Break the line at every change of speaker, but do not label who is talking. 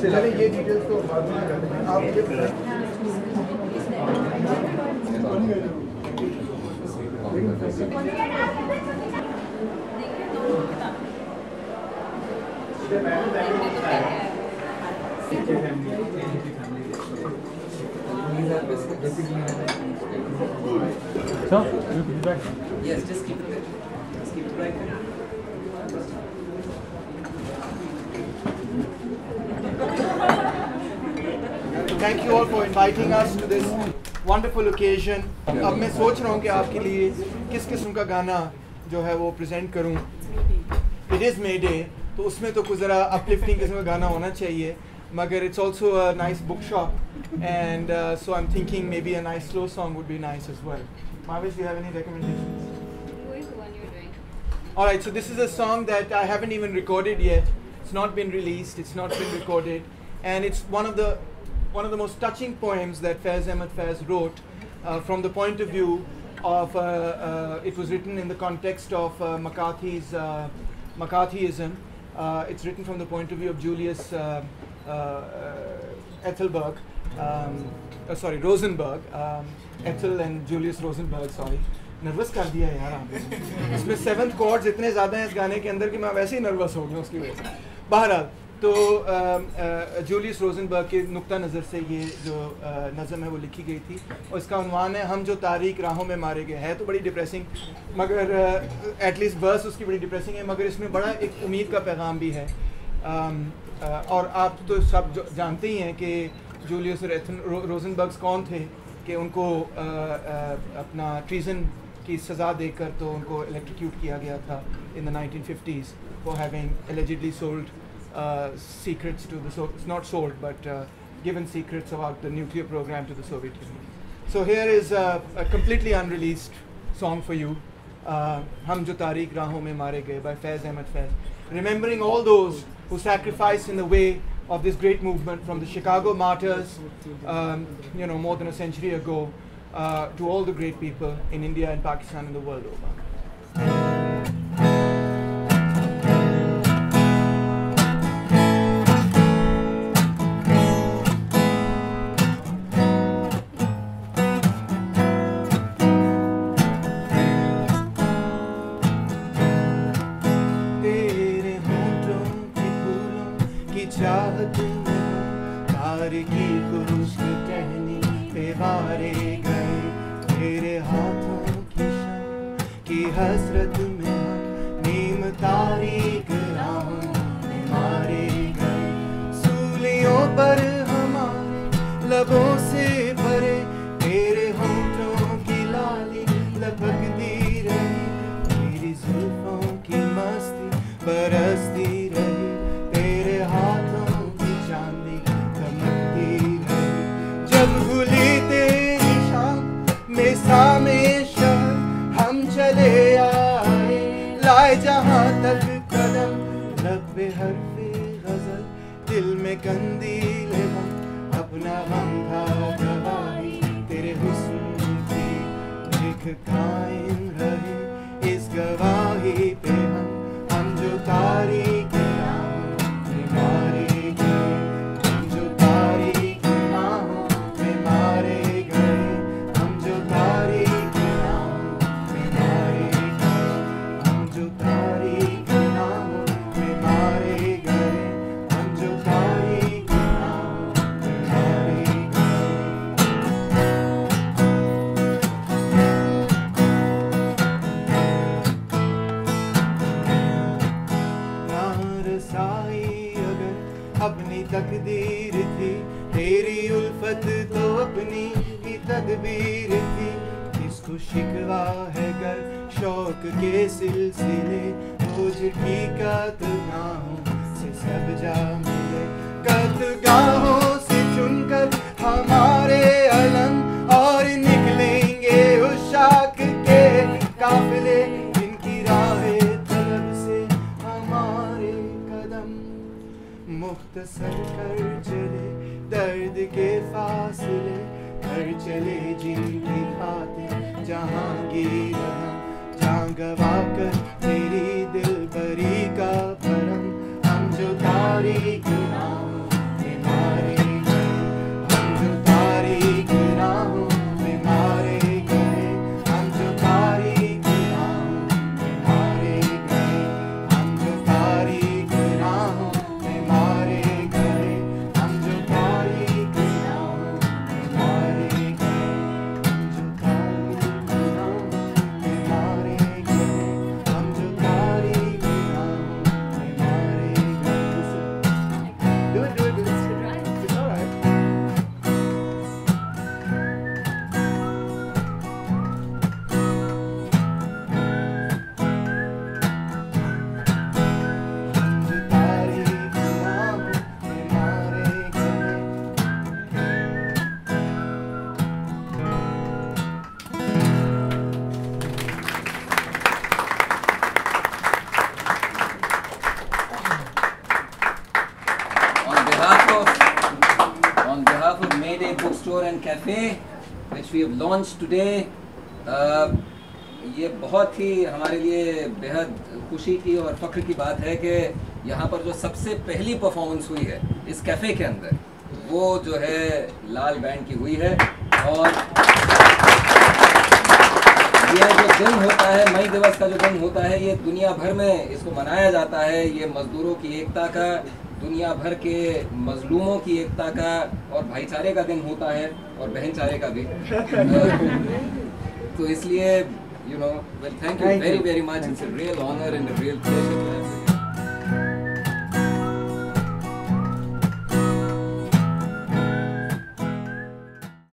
चलिए ये डिटेल्स तो बाद में आप ये
So, you be back.
Yes, just keep it there. Just keep it right
thank you all for inviting us to this wonderful occasion अब मैं सोच रहा हूँ कि आपके लिए किस किस्म का गाना जो है वो प्रेजेंट करूँ इट इज़ मे डे तो उसमें तो कुछ ज़रा अपलिफ्टिंग किस्म का गाना होना चाहिए मगर it's also nice book shop and so I am thinking maybe a slow song would be nice as well Mavis you have any
recommendation
All right, so this is a song that I haven't even recorded yet. It's not been released. It's not been recorded, and it's one of the one of the most touching poems that Faiz Ahmed Faiz wrote uh, from the point of view of. Uh, uh, it was written in the context of uh, McCarthy's uh, McCarthyism. Uh, it's written from the point of view of Julius uh, uh, uh, Ethelberg. Um, uh, sorry, Rosenberg. Um, Ethel and Julius Rosenberg. Sorry. Nervous कर दिया यार आपने इसमें seventh chords इतने ज़्यादा हैं इस गाने के अंदर कि मैं वैसे ही नर्वस हो गया उसकी वजह से बहरहाल तो जूलियस रोजनबर्ग के नुक्ता नज़र से ये जो नज़म है वो लिखी गई थी और इसका उनवान है हम जो तारीख राहों में मारे गए है तो बड़ी डिप्रेसिंग मगर एटलीस्ट बर्स उसकी बड़ी डिप्रेसिंग है मगर इसमें बड़ा एक उम्मीद का पैगाम भी है। और आप तो सब जानते ही हैं कि जूलियस रो, रोजनबर्ग्स कौन थे कि उनको अ, अ, अपना ट्रीजन की सज़ा देकर तो उनको इलेक्ट्रिक्यूट किया गया था in the 1950s for having allegedly sold Uh, secrets to the so it's not sold, but uh, given secrets about the nuclear program to the Soviet Union. So here is a, a completely unreleased song for you, uh, Ham Jo Tariq Raho Mein Mare Gaye by Faiz Ahmed Faiz. Remembering all those who sacrificed in the way of this great movement from the Chicago martyrs, um, you know, more than a century ago, uh, to all the great people in India and Pakistan and the world over. तारकी खुश्क टहनी पे वारे गए। तेरे हाथों की की हसरत में नीम तारीख राहों मारे गए। सूलियों पर हमारे लबों से भरे तेरे होठों की लाली लपकती रही। तेरी जुल्फों की मस्ती बरसती लाए जहाँ तक कदम लब पे हरफे गज़ल, दिल में कंदील हम, अपना गम था गवाही, तेरे हुस्न की लिख कायम रहे इस गवाही पे। तकदीर थी, तेरी उल्फत तो अपनी ही तदबीर थी। किसको शिकवा है कर शौक के सिलसिले? बोझ की तो ना से सब जा मुख्तसर कर चले, दर्द के फासले कर चले जी देखाते जहांगीर हम जहाँ गवा कर
and cafe we have launched today. Uh, ये बहुत ही हमारे लिए बेहद खुशी की और फख्र की बात है कि यहाँ पर जो सबसे पहली परफॉर्मेंस हुई है इस कैफ़े के अंदर वो जो है लाल बैंड की हुई है और ये जो दिन होता है मई दिवस का जो दिन होता है ये दुनिया भर में इसको मनाया जाता है ये मजदूरों की एकता का दुनिया भर के मजलूमों की एकता का और भाईचारे का दिन होता है और बहनचारे का भी। तो इसलिए you know well thank you very very much it's real honour and real